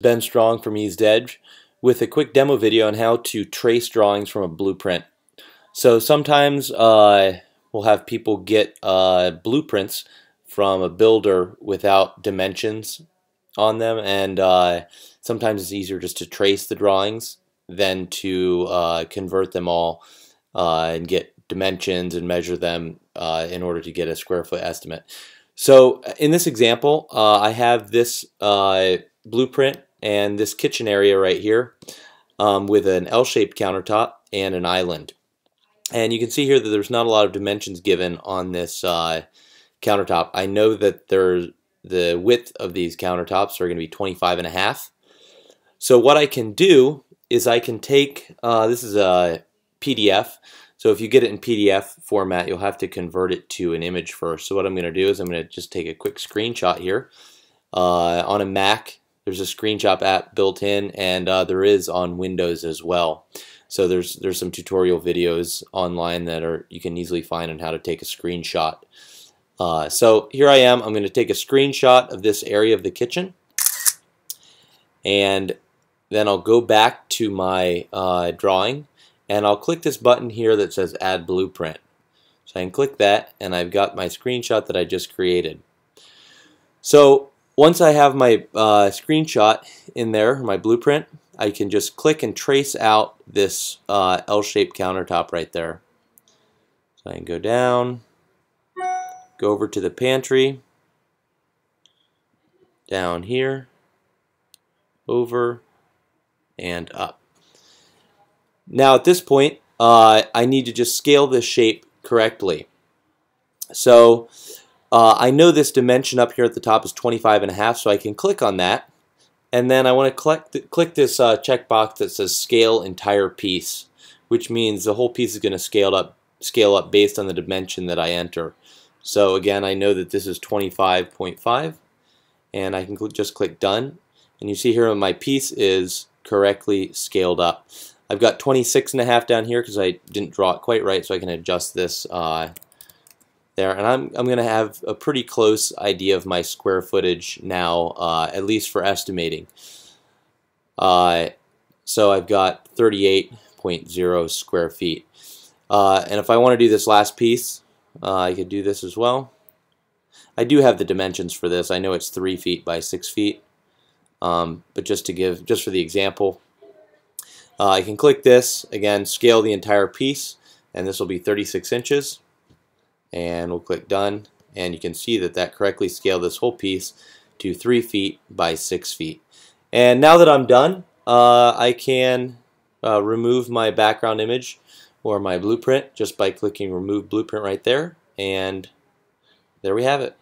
Ben Strong from Eased Edge with a quick demo video on how to trace drawings from a blueprint. So sometimes uh, we'll have people get uh, blueprints from a builder without dimensions on them and uh, sometimes it's easier just to trace the drawings than to uh, convert them all uh, and get dimensions and measure them uh, in order to get a square foot estimate. So in this example I have this blueprint and this kitchen area right here um, with an L-shaped countertop and an island. And you can see here that there's not a lot of dimensions given on this uh, countertop. I know that there's the width of these countertops are going to be 25 and a half. So what I can do is I can take, uh, this is a PDF, so if you get it in PDF format, you'll have to convert it to an image first. So what I'm going to do is I'm going to just take a quick screenshot here. Uh, on a Mac, there's a screenshot app built in, and uh, there is on Windows as well. So there's there's some tutorial videos online that are you can easily find on how to take a screenshot. Uh, so here I am. I'm going to take a screenshot of this area of the kitchen, and then I'll go back to my uh, drawing, and I'll click this button here that says Add Blueprint. So I can click that, and I've got my screenshot that I just created. So once I have my uh, screenshot in there, my blueprint, I can just click and trace out this uh, L-shaped countertop right there. So I can go down, go over to the pantry, down here, over, and up. Now at this point, uh, I need to just scale this shape correctly. So uh, I know this dimension up here at the top is 25 and a half, so I can click on that. And then I want to click, th click this uh, checkbox that says Scale Entire Piece, which means the whole piece is going to scale up, scale up based on the dimension that I enter. So again, I know that this is 25.5, and I can cl just click Done. And you see here my piece is correctly scaled up. I've got 26 and a half down here because I didn't draw it quite right, so I can adjust this uh, there. And I'm, I'm going to have a pretty close idea of my square footage now, uh, at least for estimating. Uh, so I've got 38.0 square feet. Uh, and if I want to do this last piece, uh, I could do this as well. I do have the dimensions for this. I know it's 3 feet by 6 feet. Um, but just to give, just for the example, uh, I can click this, again, scale the entire piece, and this will be 36 inches and we'll click done and you can see that that correctly scaled this whole piece to 3 feet by 6 feet. And now that I'm done, uh, I can uh, remove my background image or my blueprint just by clicking remove blueprint right there and there we have it.